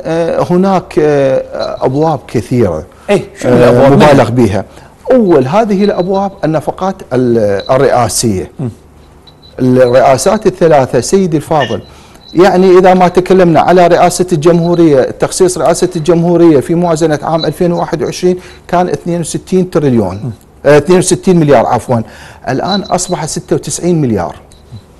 آه، هناك آه، أبواب كثيرة اي شنو آه، الأبواب؟ مبالغ بها أول هذه الأبواب النفقات ال- الرئاسية. الرئاسات الثلاثة سيدي الفاضل. يعني إذا ما تكلمنا على رئاسة الجمهورية تخصيص رئاسة الجمهورية في موازنة عام 2021 كان 62 تريليون. آه، 62 مليار عفوا. الآن أصبح 96 مليار.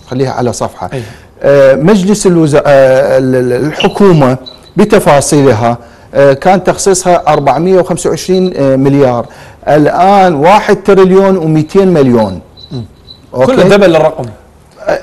خليها على صفحة. أي. آه، مجلس الوزراء الحكومة بتفاصيلها. آه، كان تخصيصها 425 آه، مليار. الآن 1 تريليون و200 مليون. كله double الرقم.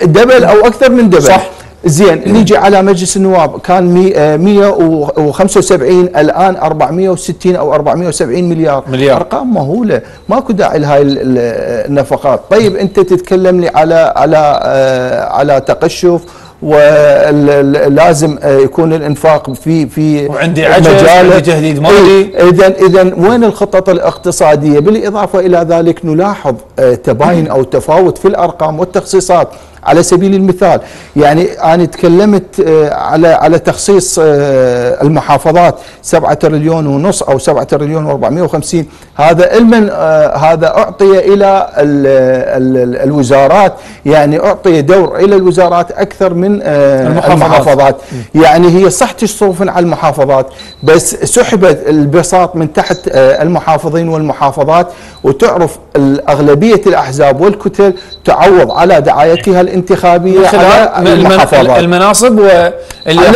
double أو أكثر من double. صح. زين نيجي على مجلس النواب. كان مي- آه، 175 الآن 460 أو 470 مليار. مليار. أرقام مهولة. ماكو داعي لهاي ال- ال- النفقات. طيب أنت تتكلم لي على على آه، على تقشف ولازم يكون الإنفاق في في وعندي عجز،. عندي تهديد مالي. اذا اذا وين الخطط الاقتصادية بالإضافة إلى ذلك نلاحظ آه، تباين أو تفاوت في الأرقام والتخصيصات على سبيل المثال. يعني أنا تكلمت آه، على على تخصيص آه، المحافظات 7 تريليون ونص أو 7 تريليون و450 هذا علما آه، هذا أعطي إلى ال ال الوزارات. يعني أعطي دور إلى الوزارات أكثر من المحافظات. المحافظات. يعني هي صح تصرف على المحافظات. بس سحبت البساط من تحت المحافظين والمحافظات وتعرف أغلبية الأحزاب والكتل تعوض على دعايتها الانتخابية على المحافظات. المناصب واللي